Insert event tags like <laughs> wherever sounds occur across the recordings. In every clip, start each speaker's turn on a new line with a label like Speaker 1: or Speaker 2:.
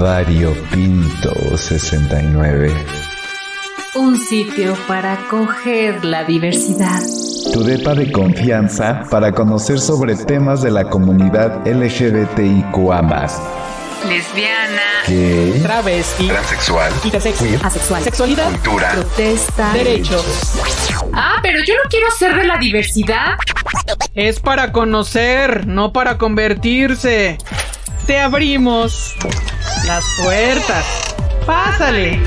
Speaker 1: Vario Pinto 69.
Speaker 2: Un sitio para acoger la diversidad.
Speaker 1: Tu depa de confianza para conocer sobre temas de la comunidad LGBTIQA
Speaker 2: Lesbiana.
Speaker 1: Gay.
Speaker 3: Travesti.
Speaker 1: Transexual.
Speaker 3: Intersexual.
Speaker 2: Asexual.
Speaker 3: Sexualidad.
Speaker 1: Cultura.
Speaker 2: Protesta.
Speaker 3: Derechos.
Speaker 2: Ah, pero yo no quiero ser de la diversidad.
Speaker 3: Es para conocer, no para convertirse. Te abrimos las puertas. Pásale.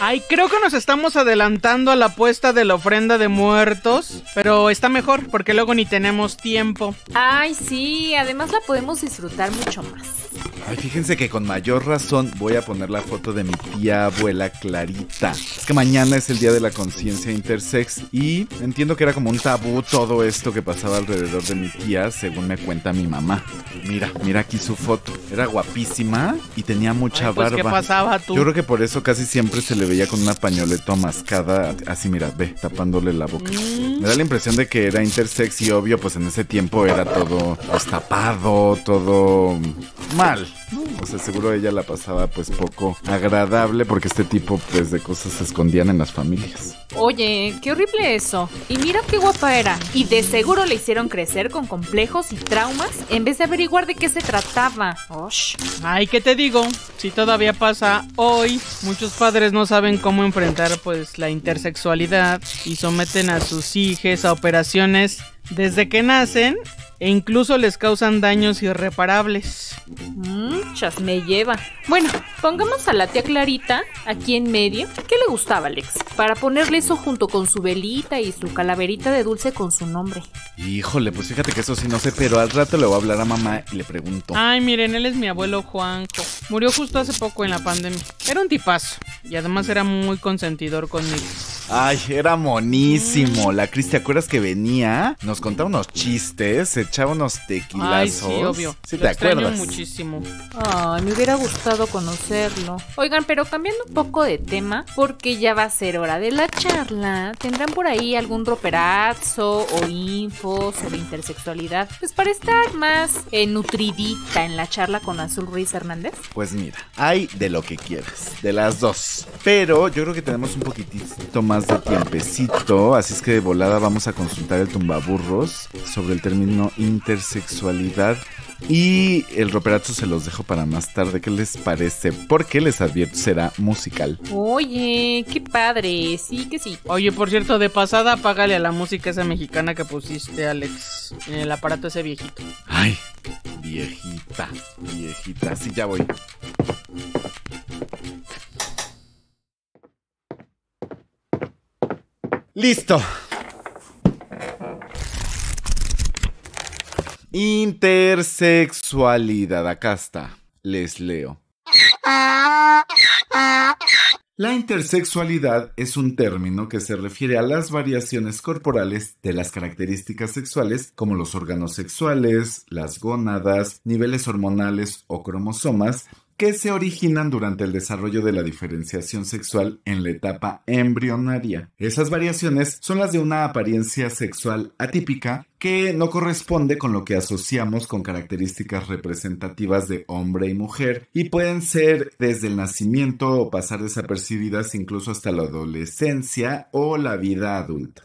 Speaker 3: Ay, creo que nos estamos adelantando a la puesta de la ofrenda de muertos, pero está mejor porque luego ni tenemos tiempo.
Speaker 4: Ay, sí, además la podemos disfrutar mucho más.
Speaker 5: Ay, fíjense que con mayor razón voy a poner la foto de mi tía abuela Clarita. Es que mañana es el día de la conciencia intersex y entiendo que era como un tabú todo esto que pasaba alrededor de mi tía, según me cuenta mi mamá. Mira, mira aquí su foto. Era guapísima y tenía mucha
Speaker 3: Ay, pues,
Speaker 5: barba.
Speaker 3: ¿qué pasaba tú?
Speaker 5: Yo creo que por eso casi siempre se le veía con una pañoleta mascada, así mira, ve, tapándole la boca.
Speaker 3: Mm.
Speaker 5: Me da la impresión de que era intersex y obvio, pues en ese tiempo era todo pues, tapado, todo mal. O sea, seguro ella la pasaba pues poco agradable porque este tipo pues de cosas se escondían en las familias.
Speaker 4: Oye, qué horrible eso. Y mira qué guapa era. Y de seguro le hicieron crecer con complejos y traumas en vez de averiguar de qué se trataba. Osh.
Speaker 3: Ay, ¿qué te digo? Si todavía pasa hoy, muchos padres no saben cómo enfrentar pues la intersexualidad y someten a sus hijos a operaciones desde que nacen e incluso les causan daños irreparables.
Speaker 4: Mm, chas me lleva. Bueno, pongamos a la tía Clarita aquí en medio. ¿Qué le gustaba, Alex? Para ponerle eso junto con su velita y su calaverita de dulce con su nombre.
Speaker 5: Híjole, pues fíjate que eso sí no sé, pero al rato le voy a hablar a mamá y le pregunto.
Speaker 3: Ay, miren, él es mi abuelo Juanjo. Murió justo hace poco en la pandemia. Era un tipazo y además era muy consentidor conmigo.
Speaker 5: Ay, era monísimo. La Cris, ¿te acuerdas que venía? Nos contaba unos chistes, se echaba unos tequilazos.
Speaker 3: Ay, sí, obvio.
Speaker 5: Sí,
Speaker 3: Lo
Speaker 5: te
Speaker 3: extraño
Speaker 5: acuerdas.
Speaker 3: muchísimo.
Speaker 4: Ay, me hubiera gustado conocerlo. Oigan, pero cambiando un poco de tema, porque ya va a ser hora de la charla, ¿tendrán por ahí algún roperazo o info sobre intersexualidad? Pues para estar más eh, nutridita en la charla con Azul Ruiz Hernández.
Speaker 5: Pues mira, hay de lo que quieras, de las dos. Pero yo creo que tenemos un poquitito más de tiempecito, así es que de volada vamos a consultar el tumbaburros sobre el término intersexualidad. Y el roperazo se los dejo para más tarde. ¿Qué les parece? Porque les advierto, será musical.
Speaker 4: Oye, qué padre, sí que sí.
Speaker 3: Oye, por cierto, de pasada, págale a la música esa mexicana que pusiste, Alex, en el aparato ese viejito.
Speaker 5: Ay, viejita, viejita. Sí, ya voy. Listo. Intersexualidad. Acá. Les leo. La intersexualidad es un término que se refiere a las variaciones corporales de las características sexuales como los órganos sexuales, las gónadas, niveles hormonales o cromosomas que se originan durante el desarrollo de la diferenciación sexual en la etapa embrionaria. Esas variaciones son las de una apariencia sexual atípica que no corresponde con lo que asociamos con características representativas de hombre y mujer y pueden ser desde el nacimiento o pasar desapercibidas incluso hasta la adolescencia o la vida adulta.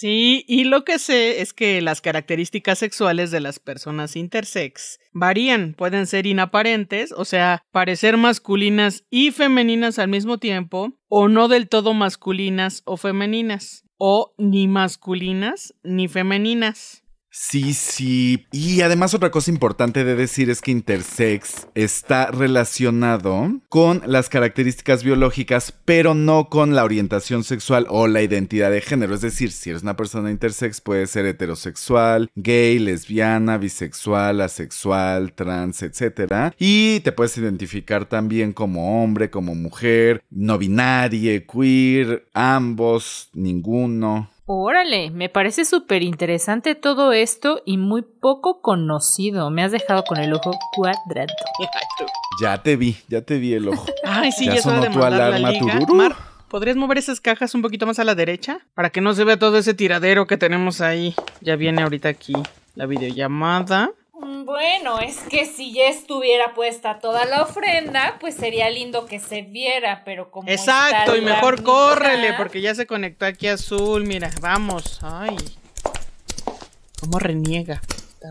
Speaker 3: Sí, y lo que sé es que las características sexuales de las personas intersex varían, pueden ser inaparentes, o sea, parecer masculinas y femeninas al mismo tiempo, o no del todo masculinas o femeninas, o ni masculinas ni femeninas.
Speaker 5: Sí, sí. Y además otra cosa importante de decir es que intersex está relacionado con las características biológicas, pero no con la orientación sexual o la identidad de género. Es decir, si eres una persona intersex, puede ser heterosexual, gay, lesbiana, bisexual, asexual, trans, etc. Y te puedes identificar también como hombre, como mujer, no binaria, queer, ambos, ninguno.
Speaker 4: Órale, me parece súper interesante todo esto y muy poco conocido. Me has dejado con el ojo cuadrado. <laughs>
Speaker 5: Ya te vi, ya te vi el ojo. <laughs>
Speaker 3: Ay, sí,
Speaker 5: Ya
Speaker 3: ya, es hora
Speaker 5: sonó
Speaker 3: de
Speaker 5: tu
Speaker 3: mandar la
Speaker 5: alarma,
Speaker 3: liga. Mar, ¿podrías mover esas cajas un poquito más a la derecha? Para que no se vea todo ese tiradero que tenemos ahí. Ya viene ahorita aquí la videollamada.
Speaker 4: Mm, Bueno, es que si ya estuviera puesta toda la ofrenda, pues sería lindo que se viera, pero como
Speaker 3: Exacto, y mejor
Speaker 4: mitad-
Speaker 3: córrele, porque ya se conectó aquí azul, mira, vamos. Ay. ¿Cómo reniega esta?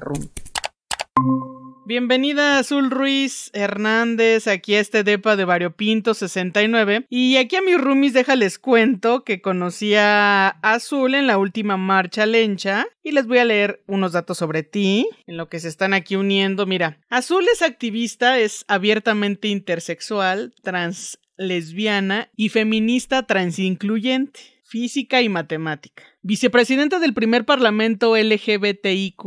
Speaker 3: Bienvenida Azul Ruiz Hernández, aquí a este depa de Variopinto 69. Y aquí a mis roomies déjales cuento que conocí a Azul en la última marcha lencha y les voy a leer unos datos sobre ti, en lo que se están aquí uniendo. Mira, Azul es activista, es abiertamente intersexual, trans lesbiana y feminista transincluyente, física y matemática. Vicepresidenta del primer parlamento LGBTIQAPNB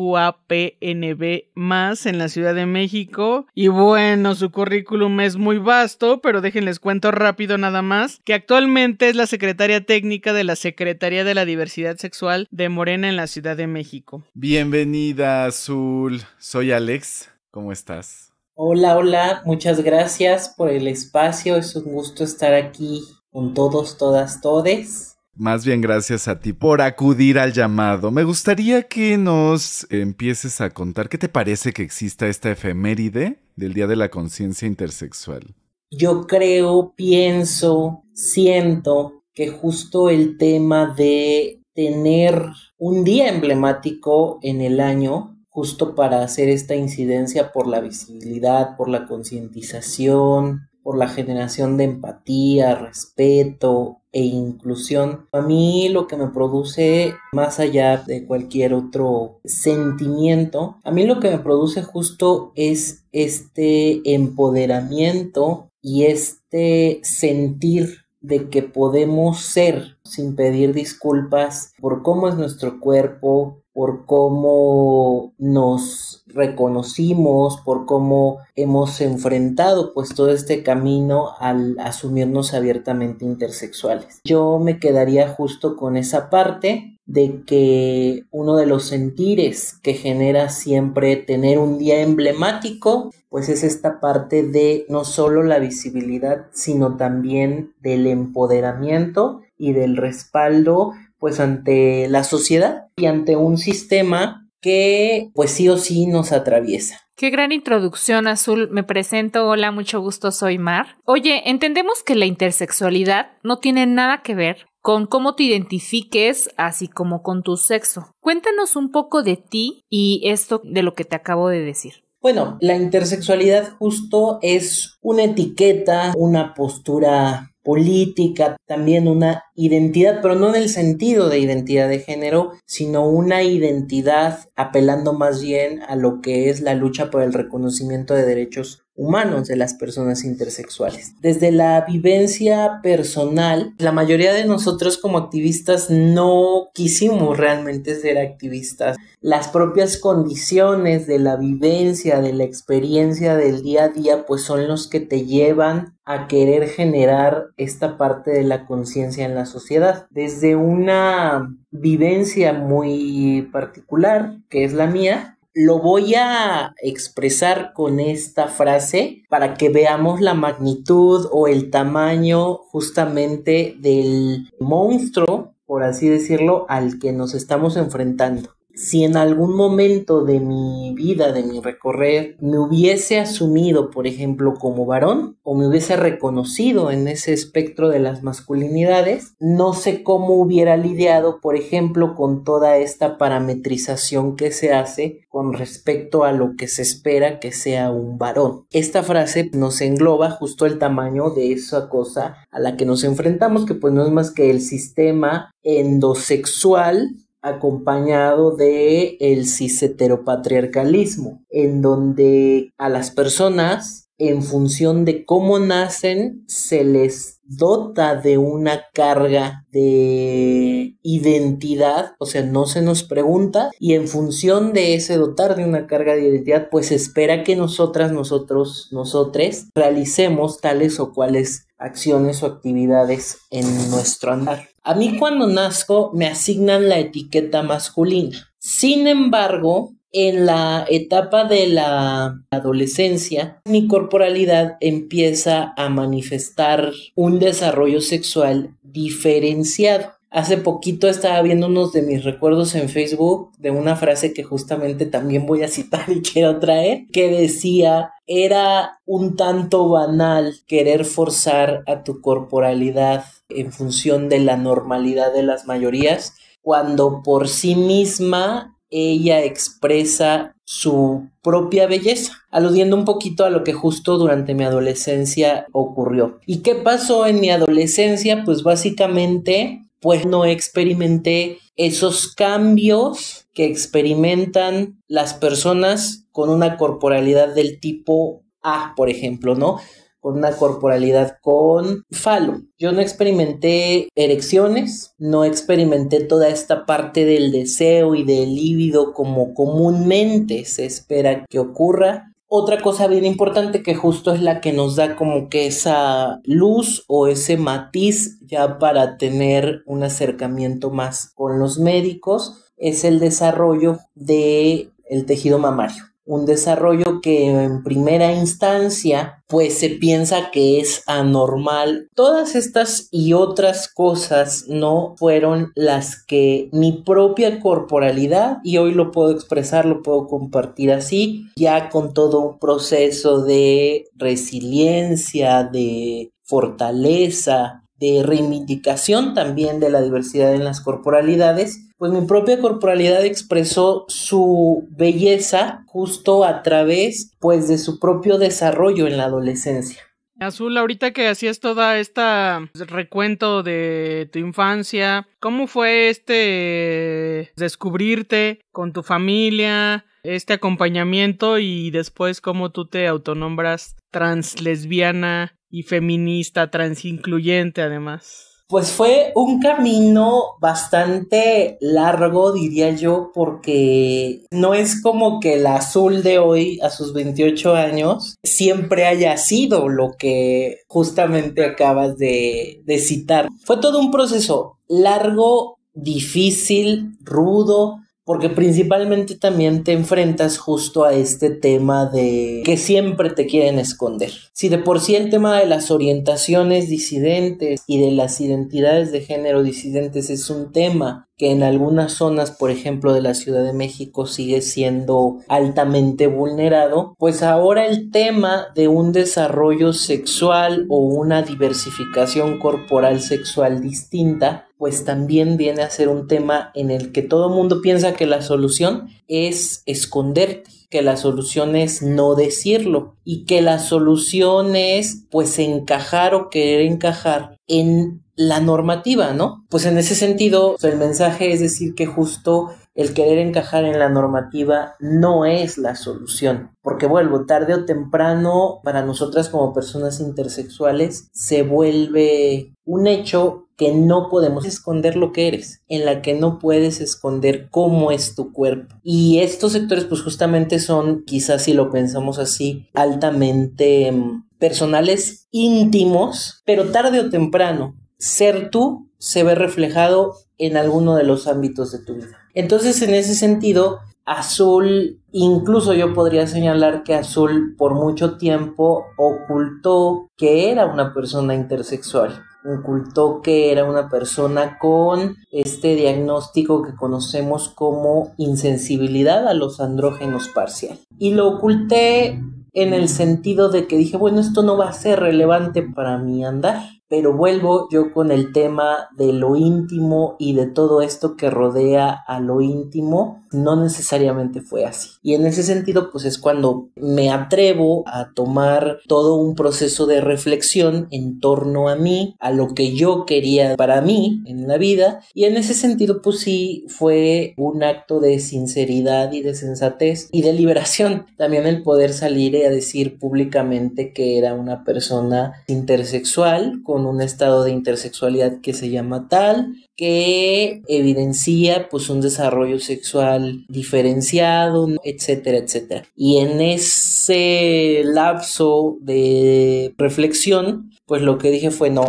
Speaker 3: más en la Ciudad de México. Y bueno, su currículum es muy vasto, pero déjenles cuento rápido nada más, que actualmente es la secretaria técnica de la Secretaría de la Diversidad Sexual de Morena en la Ciudad de México.
Speaker 5: Bienvenida, Azul. Soy Alex. ¿Cómo estás?
Speaker 6: Hola, hola, muchas gracias por el espacio, es un gusto estar aquí con todos, todas, todes.
Speaker 5: Más bien gracias a ti por acudir al llamado. Me gustaría que nos empieces a contar qué te parece que exista esta efeméride del Día de la Conciencia Intersexual.
Speaker 6: Yo creo, pienso, siento que justo el tema de tener un día emblemático en el año, justo para hacer esta incidencia por la visibilidad, por la concientización, por la generación de empatía, respeto e inclusión. A mí lo que me produce, más allá de cualquier otro sentimiento, a mí lo que me produce justo es este empoderamiento y este sentir de que podemos ser sin pedir disculpas por cómo es nuestro cuerpo, por cómo nos reconocimos, por cómo hemos enfrentado pues todo este camino al asumirnos abiertamente intersexuales. Yo me quedaría justo con esa parte de que uno de los sentires que genera siempre tener un día emblemático, pues es esta parte de no solo la visibilidad, sino también del empoderamiento y del respaldo pues ante la sociedad y ante un sistema que pues sí o sí nos atraviesa.
Speaker 4: Qué gran introducción, Azul. Me presento. Hola, mucho gusto, soy Mar. Oye, entendemos que la intersexualidad no tiene nada que ver con cómo te identifiques, así como con tu sexo. Cuéntanos un poco de ti y esto de lo que te acabo de decir.
Speaker 6: Bueno, la intersexualidad justo es una etiqueta, una postura política, también una identidad, pero no en el sentido de identidad de género, sino una identidad apelando más bien a lo que es la lucha por el reconocimiento de derechos humanos de las personas intersexuales. Desde la vivencia personal, la mayoría de nosotros como activistas no quisimos realmente ser activistas. Las propias condiciones de la vivencia, de la experiencia del día a día, pues son los que te llevan a querer generar esta parte de la conciencia en la sociedad. Desde una vivencia muy particular, que es la mía, lo voy a expresar con esta frase para que veamos la magnitud o el tamaño justamente del monstruo, por así decirlo, al que nos estamos enfrentando. Si en algún momento de mi vida, de mi recorrer, me hubiese asumido, por ejemplo, como varón, o me hubiese reconocido en ese espectro de las masculinidades, no sé cómo hubiera lidiado, por ejemplo, con toda esta parametrización que se hace con respecto a lo que se espera que sea un varón. Esta frase nos engloba justo el tamaño de esa cosa a la que nos enfrentamos, que pues no es más que el sistema endosexual acompañado de el cis-heteropatriarcalismo, en donde a las personas, en función de cómo nacen, se les dota de una carga de identidad, o sea, no se nos pregunta, y en función de ese dotar de una carga de identidad, pues espera que nosotras, nosotros, nosotres realicemos tales o cuales acciones o actividades en nuestro andar. A mí cuando nazco me asignan la etiqueta masculina. Sin embargo, en la etapa de la adolescencia, mi corporalidad empieza a manifestar un desarrollo sexual diferenciado. Hace poquito estaba viendo unos de mis recuerdos en Facebook de una frase que justamente también voy a citar y <laughs> quiero traer, que decía, era un tanto banal querer forzar a tu corporalidad en función de la normalidad de las mayorías, cuando por sí misma ella expresa su propia belleza, aludiendo un poquito a lo que justo durante mi adolescencia ocurrió. ¿Y qué pasó en mi adolescencia? Pues básicamente pues no experimenté esos cambios que experimentan las personas con una corporalidad del tipo A, por ejemplo, ¿no? Con una corporalidad con falo. Yo no experimenté erecciones, no experimenté toda esta parte del deseo y del líbido como comúnmente se espera que ocurra. Otra cosa bien importante que justo es la que nos da como que esa luz o ese matiz ya para tener un acercamiento más con los médicos es el desarrollo de el tejido mamario un desarrollo que en primera instancia pues se piensa que es anormal. Todas estas y otras cosas no fueron las que mi propia corporalidad, y hoy lo puedo expresar, lo puedo compartir así, ya con todo un proceso de resiliencia, de fortaleza, de reivindicación también de la diversidad en las corporalidades, pues mi propia corporalidad expresó su belleza justo a través pues de su propio desarrollo en la adolescencia.
Speaker 3: Azul, ahorita que hacías toda esta recuento de tu infancia, ¿cómo fue este descubrirte con tu familia, este acompañamiento y después cómo tú te autonombras trans lesbiana y feminista, transincluyente además.
Speaker 6: Pues fue un camino bastante largo, diría yo, porque no es como que el azul de hoy, a sus 28 años, siempre haya sido lo que justamente acabas de, de citar. Fue todo un proceso largo, difícil, rudo, porque principalmente también te enfrentas justo a este tema de que siempre te quieren esconder. Si de por sí el tema de las orientaciones disidentes y de las identidades de género disidentes es un tema que en algunas zonas, por ejemplo, de la Ciudad de México sigue siendo altamente vulnerado, pues ahora el tema de un desarrollo sexual o una diversificación corporal sexual distinta, pues también viene a ser un tema en el que todo el mundo piensa que la solución es esconderte que la solución es no decirlo y que la solución es pues encajar o querer encajar en la normativa, ¿no? Pues en ese sentido, el mensaje es decir que justo el querer encajar en la normativa no es la solución. Porque vuelvo, tarde o temprano, para nosotras como personas intersexuales, se vuelve un hecho que no podemos esconder lo que eres, en la que no puedes esconder cómo es tu cuerpo. Y estos sectores pues justamente son, quizás si lo pensamos así, altamente mm, personales, íntimos, pero tarde o temprano ser tú se ve reflejado en alguno de los ámbitos de tu vida. Entonces, en ese sentido, Azul, incluso yo podría señalar que Azul por mucho tiempo ocultó que era una persona intersexual, ocultó que era una persona con este diagnóstico que conocemos como insensibilidad a los andrógenos parcial. Y lo oculté en el sentido de que dije, bueno, esto no va a ser relevante para mi andar pero vuelvo yo con el tema de lo íntimo y de todo esto que rodea a lo íntimo, no necesariamente fue así. Y en ese sentido, pues es cuando me atrevo a tomar todo un proceso de reflexión en torno a mí, a lo que yo quería para mí en la vida, y en ese sentido, pues sí, fue un acto de sinceridad y de sensatez y de liberación. También el poder salir a decir públicamente que era una persona intersexual un estado de intersexualidad que se llama tal, que evidencia pues un desarrollo sexual diferenciado, etcétera, etcétera. Y en ese lapso de reflexión, pues lo que dije fue no,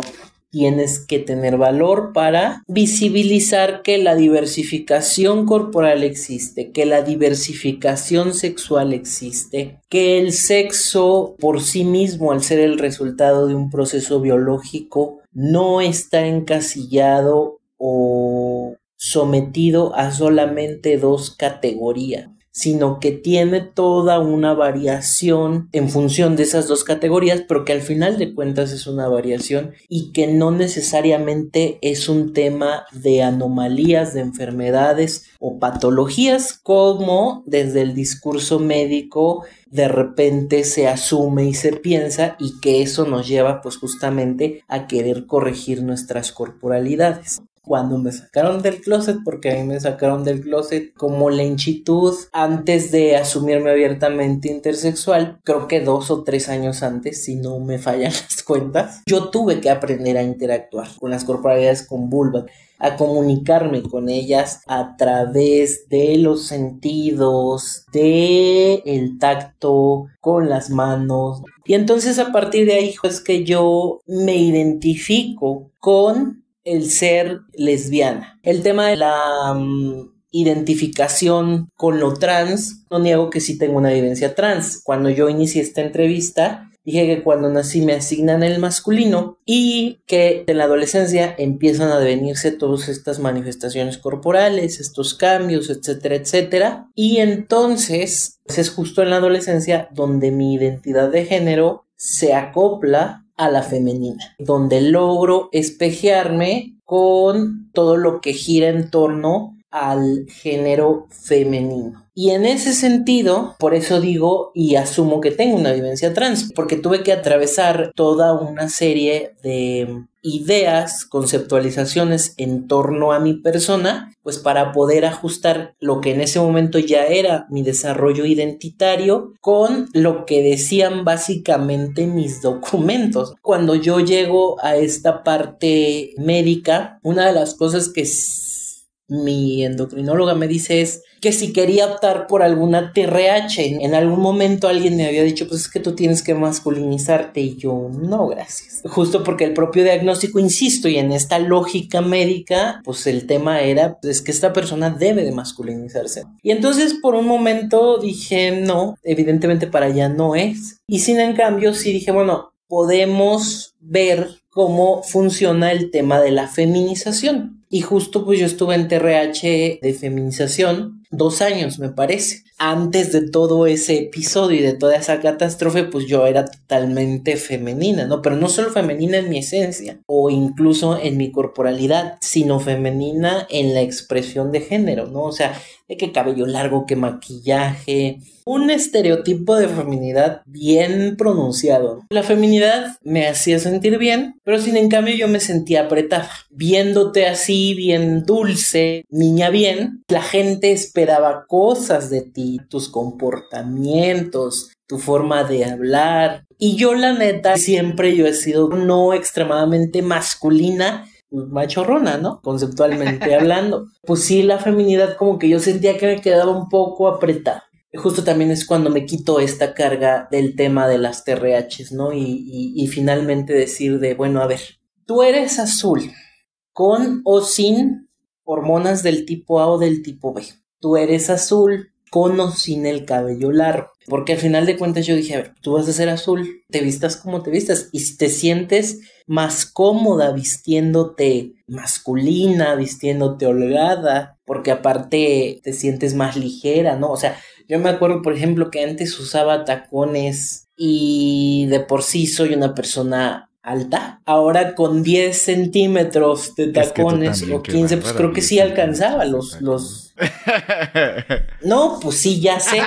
Speaker 6: tienes que tener valor para visibilizar que la diversificación corporal existe, que la diversificación sexual existe, que el sexo por sí mismo, al ser el resultado de un proceso biológico, no está encasillado o sometido a solamente dos categorías sino que tiene toda una variación en función de esas dos categorías, pero que al final de cuentas es una variación y que no necesariamente es un tema de anomalías, de enfermedades o patologías como desde el discurso médico de repente se asume y se piensa y que eso nos lleva pues justamente a querer corregir nuestras corporalidades cuando me sacaron del closet, porque a mí me sacaron del closet como lenchitud antes de asumirme abiertamente intersexual, creo que dos o tres años antes, si no me fallan <laughs> las cuentas, yo tuve que aprender a interactuar con las corporalidades con vulva a comunicarme con ellas a través de los sentidos, de el tacto, con las manos. Y entonces a partir de ahí es que yo me identifico con el ser lesbiana. El tema de la mm, identificación con lo trans, no niego que sí tengo una vivencia trans. Cuando yo inicié esta entrevista, dije que cuando nací me asignan el masculino y que en la adolescencia empiezan a devenirse todas estas manifestaciones corporales, estos cambios, etcétera, etcétera. Y entonces pues es justo en la adolescencia donde mi identidad de género se acopla a la femenina, donde logro espejearme con todo lo que gira en torno al género femenino. Y en ese sentido, por eso digo y asumo que tengo una vivencia trans, porque tuve que atravesar toda una serie de ideas, conceptualizaciones en torno a mi persona, pues para poder ajustar lo que en ese momento ya era mi desarrollo identitario con lo que decían básicamente mis documentos. Cuando yo llego a esta parte médica, una de las cosas que mi endocrinóloga me dice es que si quería optar por alguna TRH, en algún momento alguien me había dicho, pues es que tú tienes que masculinizarte y yo, no, gracias. Justo porque el propio diagnóstico, insisto, y en esta lógica médica, pues el tema era, pues es que esta persona debe de masculinizarse. Y entonces por un momento dije, no, evidentemente para allá no es. Y sin en cambio sí dije, bueno, podemos ver cómo funciona el tema de la feminización. Y justo pues yo estuve en TRH de feminización dos años, me parece. Antes de todo ese episodio y de toda esa catástrofe, pues yo era totalmente femenina, ¿no? Pero no solo femenina en mi esencia o incluso en mi corporalidad, sino femenina en la expresión de género, ¿no? O sea, de que cabello largo, que maquillaje, un estereotipo de feminidad bien pronunciado. La feminidad me hacía sentir bien, pero sin en cambio yo me sentía apretada. Viéndote así, bien dulce, niña bien, la gente esperaba cosas de ti, tus comportamientos, tu forma de hablar. Y yo la neta, siempre yo he sido no extremadamente masculina, machorrona, ¿no? Conceptualmente <laughs> hablando. Pues sí, la feminidad como que yo sentía que me quedaba un poco apretada justo también es cuando me quito esta carga del tema de las TRHs, ¿no? Y, finalmente decir de, bueno, a ver, tú eres azul, con o sin hormonas del tipo A o del tipo B. Tú eres azul, con o sin el cabello largo. Porque al final de cuentas yo dije, a ver, tú vas a ser azul, te vistas como te vistas. Y si te sientes más cómoda vistiéndote masculina, vistiéndote holgada, porque aparte te sientes más ligera, ¿no? O sea, yo me acuerdo, por ejemplo, que antes usaba tacones y de por sí soy una persona alta. Ahora con 10 centímetros de tacones o 15, pues creo que sí alcanzaba los, los... <laughs> No, pues sí, ya sé.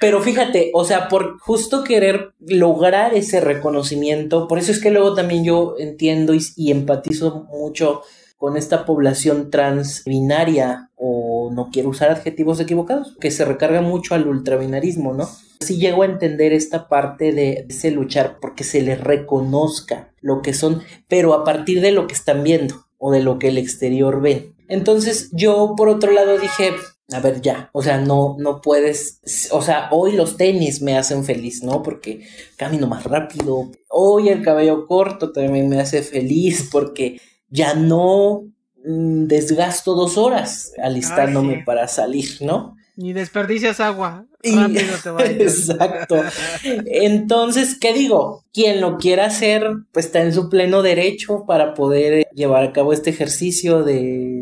Speaker 6: Pero fíjate, o sea, por justo querer lograr ese reconocimiento, por eso es que luego también yo entiendo y, empatizo mucho con esta población trans binaria o no quiero usar adjetivos equivocados, que se recarga mucho al ultrabinarismo, ¿no? Sí llego a entender esta parte de ese luchar porque se les reconozca lo que son, pero a partir de lo que están viendo o de lo que el exterior ve. Entonces yo por otro lado dije, a ver, ya, o sea, no, no puedes, o sea, hoy los tenis me hacen feliz, ¿no? Porque camino más rápido. Hoy el cabello corto también me hace feliz porque ya no mm, desgasto dos horas alistándome para salir, ¿no?
Speaker 3: Ni desperdicias agua.
Speaker 6: Rápido te <laughs> Exacto. <laughs> Entonces, ¿qué digo? Quien lo quiera hacer, pues está en su pleno derecho para poder llevar a cabo este ejercicio de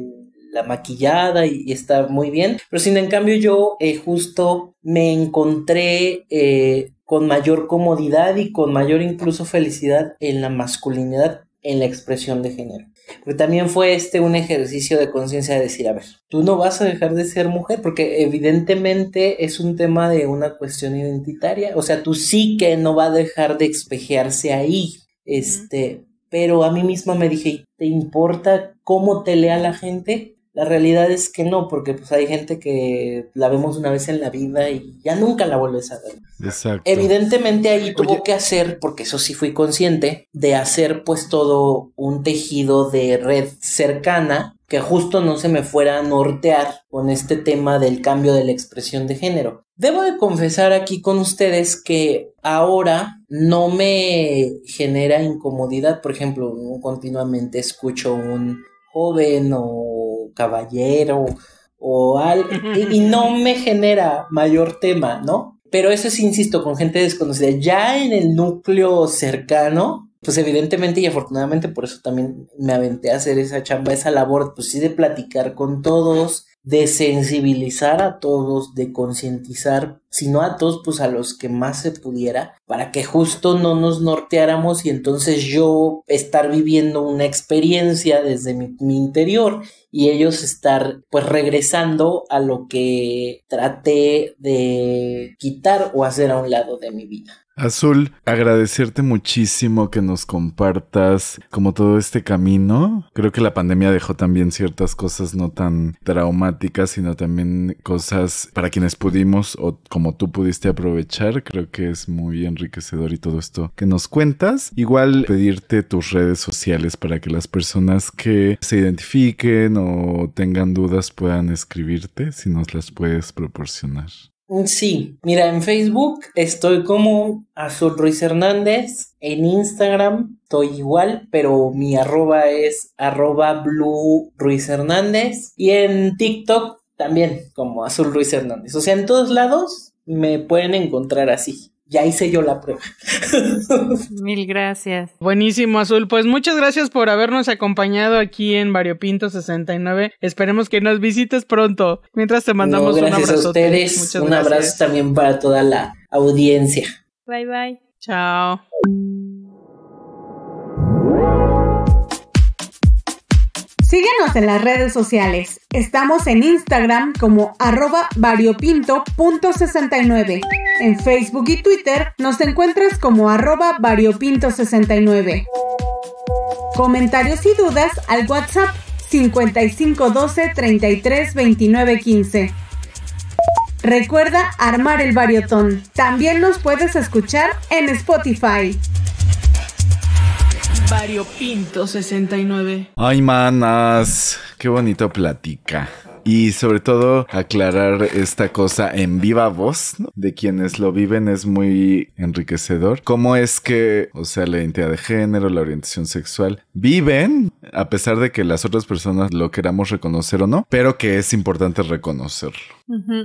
Speaker 6: la maquillada y, está muy bien. Pero sin en cambio yo eh, justo me encontré eh, con mayor comodidad y con mayor incluso felicidad en la masculinidad, en la expresión de género. Porque también fue este un ejercicio de conciencia de decir, a ver, tú no vas a dejar de ser mujer, porque evidentemente es un tema de una cuestión identitaria, o sea, tu psique no va a dejar de espejearse ahí, este, pero a mí misma me dije, ¿te importa cómo te lea la gente? La realidad es que no, porque pues hay gente que la vemos una vez en la vida y ya nunca la vuelves a ver.
Speaker 5: Exacto.
Speaker 6: Evidentemente ahí tuvo que hacer, porque eso sí fui consciente, de hacer pues todo un tejido de red cercana que justo no se me fuera a nortear con este tema del cambio de la expresión de género. Debo de confesar aquí con ustedes que ahora no me genera incomodidad, por ejemplo, continuamente escucho un joven o caballero o algo, y, no <laughs> me genera mayor tema, ¿no? Pero eso es, insisto, con gente desconocida. Ya en el núcleo cercano, pues evidentemente y afortunadamente por eso también me aventé a hacer esa chamba, esa labor, pues sí, de platicar con todos, de sensibilizar a todos, de concientizar, si no a todos, pues a los que más se pudiera, para que justo no nos norteáramos y entonces yo estar viviendo una experiencia desde mi, mi interior y ellos estar pues regresando a lo que traté de quitar o hacer a un lado de mi vida.
Speaker 5: Azul, agradecerte muchísimo que nos compartas como todo este camino. Creo que la pandemia dejó también ciertas cosas no tan traumáticas, sino también cosas para quienes pudimos o como tú pudiste aprovechar. Creo que es muy enriquecedor y todo esto que nos cuentas. Igual pedirte tus redes sociales para que las personas que se identifiquen o tengan dudas puedan escribirte, si nos las puedes proporcionar.
Speaker 6: Sí, mira, en Facebook estoy como Azul Ruiz Hernández, en Instagram estoy igual, pero mi arroba es arroba Blue Ruiz Hernández y en TikTok también como Azul Ruiz Hernández. O sea, en todos lados me pueden encontrar así ya hice yo la prueba.
Speaker 4: Mil gracias.
Speaker 3: Buenísimo, Azul. Pues muchas gracias por habernos acompañado aquí en Variopinto 69. Esperemos que nos visites pronto. Mientras te mandamos un abrazo.
Speaker 6: A ustedes. un abrazo también para toda la audiencia.
Speaker 4: Bye bye.
Speaker 3: Chao.
Speaker 7: Síguenos en las redes sociales. Estamos en Instagram como arroba variopinto.69. En Facebook y Twitter nos encuentras como arroba variopinto69. Comentarios y dudas al WhatsApp 5512 33 29 15. Recuerda armar el variotón. También nos puedes escuchar en Spotify.
Speaker 3: Variopinto 69.
Speaker 5: Ay, manas, qué bonito platica y sobre todo aclarar esta cosa en viva voz de quienes lo viven es muy enriquecedor. ¿Cómo es que, o sea, la identidad de género, la orientación sexual, viven a pesar de que las otras personas lo queramos reconocer o no, pero que es importante reconocerlo?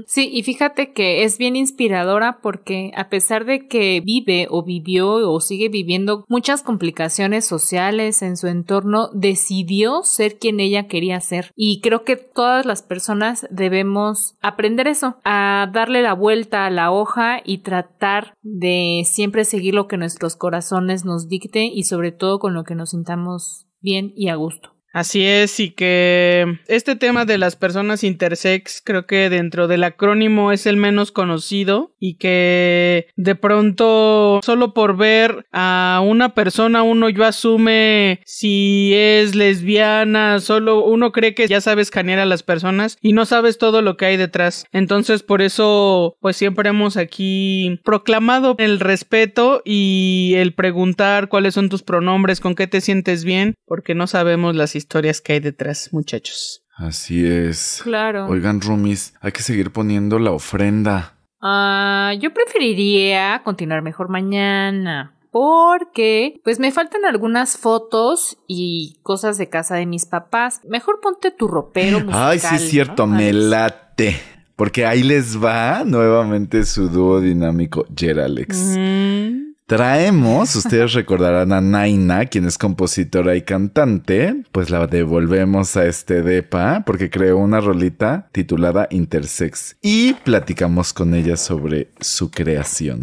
Speaker 4: Sí, y fíjate que es bien inspiradora porque a pesar de que vive o vivió o sigue viviendo muchas complicaciones sociales en su entorno, decidió ser quien ella quería ser. Y creo que todas las personas debemos aprender eso, a darle la vuelta a la hoja y tratar de siempre seguir lo que nuestros corazones nos dicte y sobre todo con lo que nos sintamos bien y a gusto.
Speaker 3: Así es, y que este tema de las personas intersex creo que dentro del acrónimo es el menos conocido y que de pronto solo por ver a una persona uno yo asume si es lesbiana, solo uno cree que ya sabes escanear a las personas y no sabes todo lo que hay detrás. Entonces por eso pues siempre hemos aquí proclamado el respeto y el preguntar cuáles son tus pronombres, con qué te sientes bien, porque no sabemos las historias que hay detrás, muchachos.
Speaker 5: Así es.
Speaker 4: Claro.
Speaker 5: Oigan, Rumis, hay que seguir poniendo la ofrenda.
Speaker 4: Ah, yo preferiría continuar mejor mañana. Porque, pues me faltan algunas fotos y cosas de casa de mis papás. Mejor ponte tu ropero musical.
Speaker 5: Ay, sí, es cierto,
Speaker 4: ¿no?
Speaker 5: me late. Porque ahí les va nuevamente su dúo dinámico, Geralex.
Speaker 3: Mm.
Speaker 5: Traemos, ustedes recordarán a Naina, quien es compositora y cantante, pues la devolvemos a este depa porque creó una rolita titulada Intersex y platicamos con ella sobre su creación.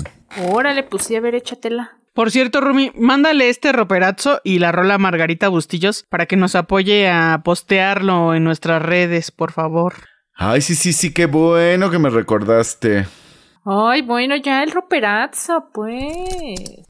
Speaker 4: Órale, pues sí, a ver, échatela.
Speaker 3: Por cierto, Rumi, mándale este roperazo y la rola Margarita Bustillos para que nos apoye a postearlo en nuestras redes, por favor.
Speaker 5: Ay, sí, sí, sí, qué bueno que me recordaste.
Speaker 4: Ay, bueno, ya el roperazo, pues.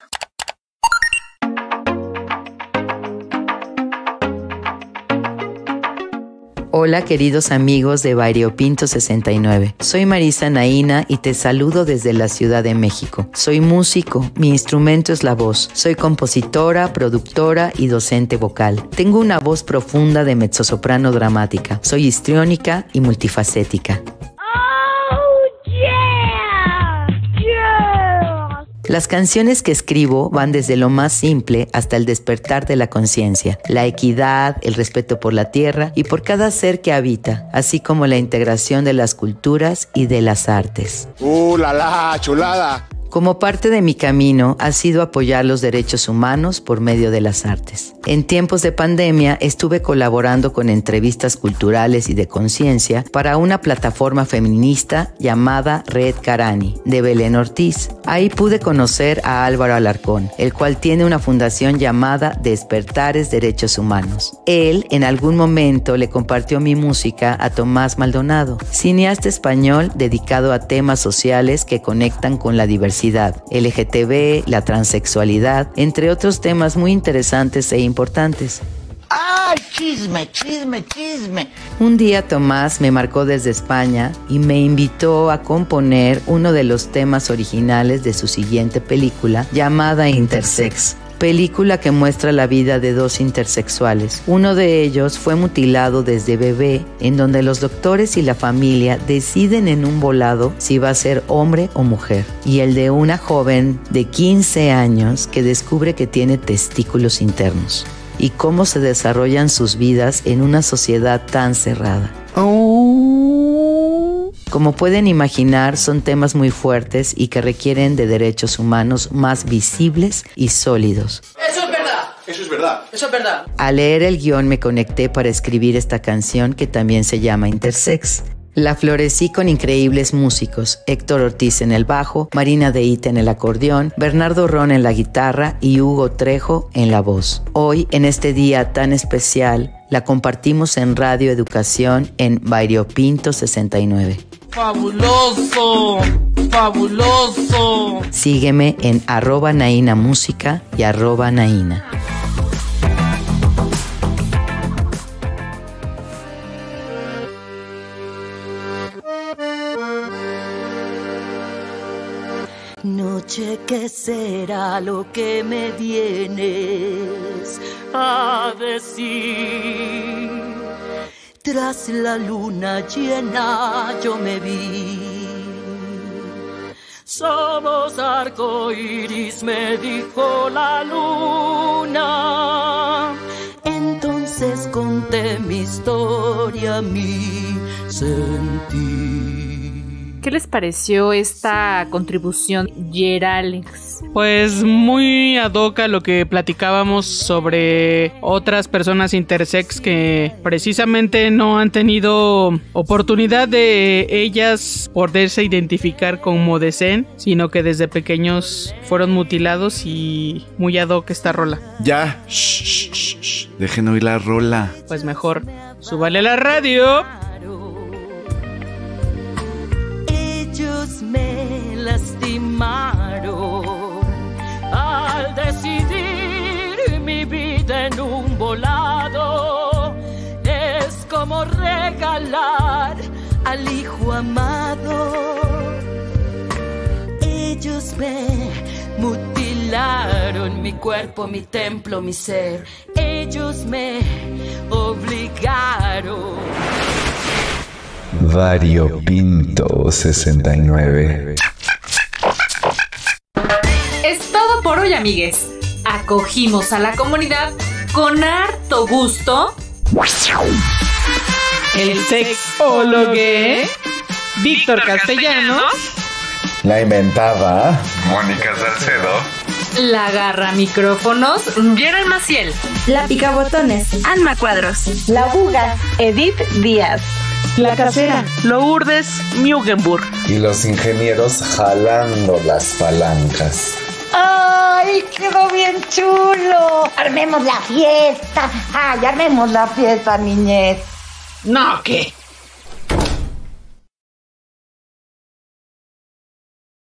Speaker 8: Hola queridos amigos de Variopinto 69. Soy Marisa Naina y te saludo desde la Ciudad de México. Soy músico, mi instrumento es la voz. Soy compositora, productora y docente vocal. Tengo una voz profunda de mezzosoprano dramática. Soy histriónica y multifacética. Las canciones que escribo van desde lo más simple hasta el despertar de la conciencia, la equidad, el respeto por la tierra y por cada ser que habita, así como la integración de las culturas y de las artes.
Speaker 9: ¡Uh, la la, chulada!
Speaker 8: Como parte de mi camino ha sido apoyar los derechos humanos por medio de las artes. En tiempos de pandemia estuve colaborando con entrevistas culturales y de conciencia para una plataforma feminista llamada Red Carani de Belén Ortiz. Ahí pude conocer a Álvaro Alarcón, el cual tiene una fundación llamada Despertares Derechos Humanos. Él en algún momento le compartió mi música a Tomás Maldonado, cineasta español dedicado a temas sociales que conectan con la diversidad LGTB, la transexualidad, entre otros temas muy interesantes e importantes.
Speaker 10: ¡Ay, chisme, chisme, chisme!
Speaker 8: Un día Tomás me marcó desde España y me invitó a componer uno de los temas originales de su siguiente película llamada Intersex película que muestra la vida de dos intersexuales. Uno de ellos fue mutilado desde bebé, en donde los doctores y la familia deciden en un volado si va a ser hombre o mujer. Y el de una joven de 15 años que descubre que tiene testículos internos. Y cómo se desarrollan sus vidas en una sociedad tan cerrada. Como pueden imaginar, son temas muy fuertes y que requieren de derechos humanos más visibles y sólidos.
Speaker 10: Eso es verdad.
Speaker 9: Eso es verdad.
Speaker 10: Eso es verdad.
Speaker 8: Al leer el guion me conecté para escribir esta canción que también se llama Intersex. La florecí con increíbles músicos, Héctor Ortiz en el bajo, Marina Deite en el acordeón, Bernardo Ron en la guitarra y Hugo Trejo en la voz. Hoy, en este día tan especial, la compartimos en Radio Educación en Variopinto 69.
Speaker 3: ¡Fabuloso! ¡Fabuloso!
Speaker 8: Sígueme en arroba Naina Música y arroba Naina.
Speaker 11: Noche, ¿qué será lo que me vienes a decir? Tras la luna llena yo me vi. Somos arco iris, me dijo la luna. Entonces conté mi historia, mi sentir.
Speaker 4: ¿Qué les pareció esta contribución, Geralex?
Speaker 3: Pues muy ad hoc a lo que platicábamos sobre otras personas intersex que precisamente no han tenido oportunidad de ellas poderse identificar como deseen, sino que desde pequeños fueron mutilados y muy ad hoc esta rola.
Speaker 5: Ya, shh, shh, shh, shh. dejen oír la rola.
Speaker 3: Pues mejor, súbale a la radio.
Speaker 11: Me lastimaron al decidir mi vida en un volado. Es como regalar al hijo amado. Ellos me mutilaron mi cuerpo, mi templo, mi ser. Ellos me obligaron
Speaker 1: Variopinto 69.
Speaker 4: Es todo por hoy, amigues. Acogimos a la comunidad con harto gusto.
Speaker 3: El sexólogue Víctor Castellanos.
Speaker 1: La inventada
Speaker 9: Mónica Salcedo.
Speaker 4: La garra micrófonos, Gerald Maciel.
Speaker 12: La picabotones, Alma Cuadros.
Speaker 7: La buga, Edith Díaz.
Speaker 3: La casera, Lourdes Mugenburg.
Speaker 1: y los ingenieros jalando las palancas.
Speaker 10: ¡Ay, quedó bien chulo! Armemos la fiesta. ¡Ay, armemos la fiesta, niñez!
Speaker 3: No, ¿qué?